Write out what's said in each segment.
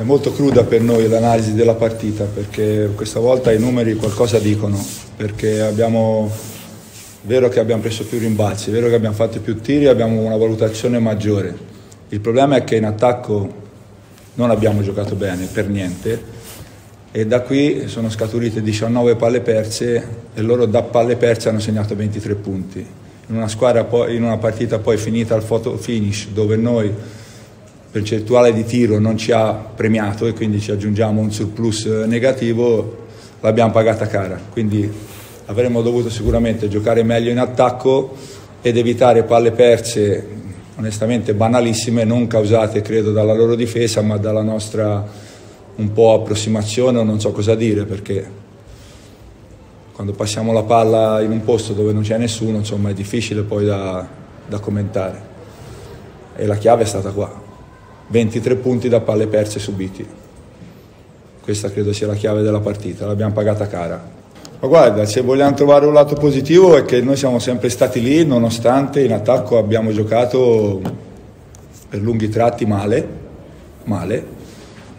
È molto cruda per noi l'analisi della partita perché questa volta i numeri qualcosa dicono, perché abbiamo, è vero che abbiamo preso più rimbalzi, è vero che abbiamo fatto più tiri, abbiamo una valutazione maggiore. Il problema è che in attacco non abbiamo giocato bene per niente e da qui sono scaturite 19 palle perse e loro da palle perse hanno segnato 23 punti. In una, squadra, in una partita poi finita al photo finish dove noi percentuale di tiro non ci ha premiato e quindi ci aggiungiamo un surplus negativo, l'abbiamo pagata cara. Quindi avremmo dovuto sicuramente giocare meglio in attacco ed evitare palle perse onestamente banalissime, non causate credo dalla loro difesa ma dalla nostra un po' approssimazione o non so cosa dire perché quando passiamo la palla in un posto dove non c'è nessuno insomma è difficile poi da, da commentare e la chiave è stata qua 23 punti da palle perse subiti. Questa credo sia la chiave della partita, l'abbiamo pagata cara. Ma guarda, se vogliamo trovare un lato positivo è che noi siamo sempre stati lì, nonostante in attacco abbiamo giocato per lunghi tratti male, male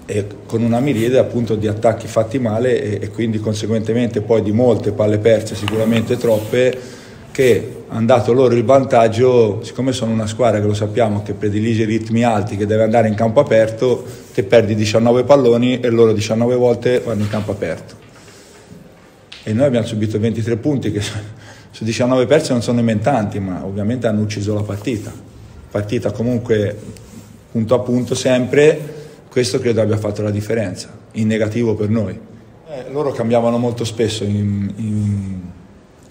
e con una miriade appunto di attacchi fatti male e, e quindi conseguentemente poi di molte palle perse, sicuramente troppe, che hanno dato loro il vantaggio, siccome sono una squadra che lo sappiamo che predilige ritmi alti, che deve andare in campo aperto, te perdi 19 palloni e loro 19 volte vanno in campo aperto. E noi abbiamo subito 23 punti che su 19 persi non sono nemmeno tanti, ma ovviamente hanno ucciso la partita. Partita comunque punto a punto sempre, questo credo abbia fatto la differenza, in negativo per noi. Eh, loro cambiavano molto spesso in, in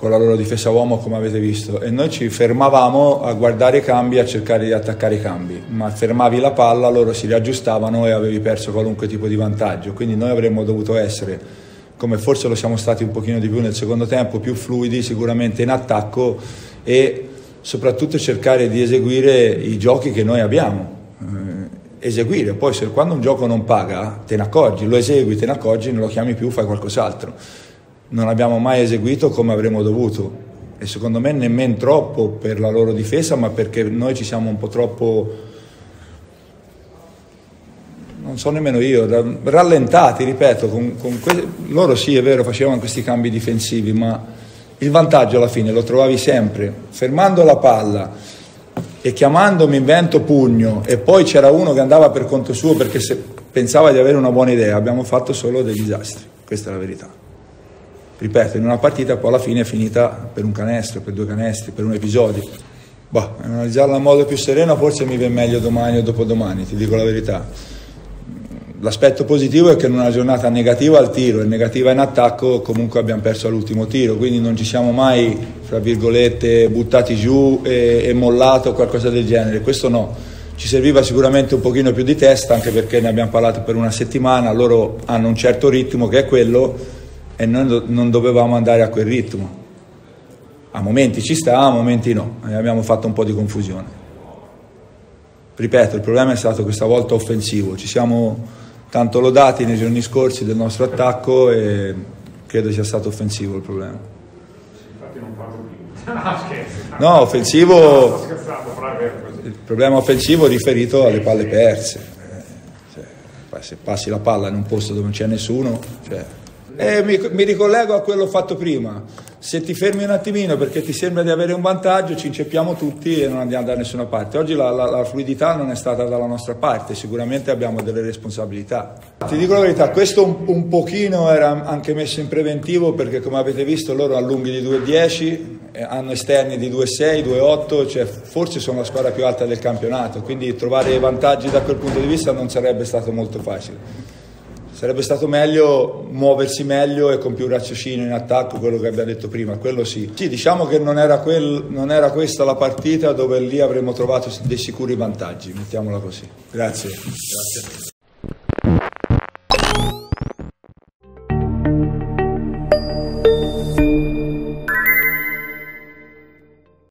con la loro difesa uomo come avete visto. E noi ci fermavamo a guardare i cambi a cercare di attaccare i cambi. Ma fermavi la palla loro si riaggiustavano e avevi perso qualunque tipo di vantaggio. Quindi noi avremmo dovuto essere come forse lo siamo stati un pochino di più nel secondo tempo più fluidi sicuramente in attacco e soprattutto cercare di eseguire i giochi che noi abbiamo. Eh, eseguire. Poi se quando un gioco non paga te ne accorgi. Lo esegui te ne accorgi non lo chiami più fai qualcos'altro non abbiamo mai eseguito come avremmo dovuto. E secondo me nemmeno troppo per la loro difesa, ma perché noi ci siamo un po' troppo, non so nemmeno io, rallentati, ripeto, con, con que- loro sì è vero facevano questi cambi difensivi, ma il vantaggio alla fine lo trovavi sempre, fermando la palla e chiamandomi in vento pugno e poi c'era uno che andava per conto suo perché pensava di avere una buona idea, abbiamo fatto solo dei disastri, questa è la verità ripeto, in una partita poi alla fine è finita per un canestro, per due canestri, per un episodio. Boh, analizzarla in modo più sereno forse mi viene meglio domani o dopodomani, ti dico la verità. L'aspetto positivo è che in una giornata negativa al tiro e negativa in attacco comunque abbiamo perso all'ultimo tiro, quindi non ci siamo mai, fra virgolette, buttati giù e, e mollato o qualcosa del genere, questo no. Ci serviva sicuramente un pochino più di testa, anche perché ne abbiamo parlato per una settimana, loro hanno un certo ritmo che è quello, e noi non dovevamo andare a quel ritmo. A momenti ci sta, a momenti no, e abbiamo fatto un po' di confusione. Ripeto, il problema è stato questa volta offensivo, ci siamo tanto lodati nei giorni scorsi del nostro attacco e credo sia stato offensivo il problema. Infatti non parlo più. No, offensivo. Il problema offensivo riferito alle palle perse. Eh, cioè, se passi la palla in un posto dove non c'è nessuno, cioè, e mi, mi, ricollego a quello fatto prima. Se ti fermi un attimino perché ti sembra di avere un vantaggio, ci inceppiamo tutti e non andiamo da nessuna parte. Oggi la, la, la fluidità non è stata dalla nostra parte, sicuramente abbiamo delle responsabilità. Ti dico la verità, questo un, un pochino era anche messo in preventivo perché come avete visto loro hanno lunghi di 2,10, eh, hanno esterni di 2,6, 2,8, cioè forse sono la squadra più alta del campionato, quindi trovare vantaggi da quel punto di vista non sarebbe stato molto facile. Sarebbe stato meglio muoversi meglio e con più raziocinio in attacco, quello che abbiamo detto prima, quello sì. Sì, diciamo che non era, quel, non era questa la partita dove lì avremmo trovato dei sicuri vantaggi, mettiamola così. Grazie. Grazie.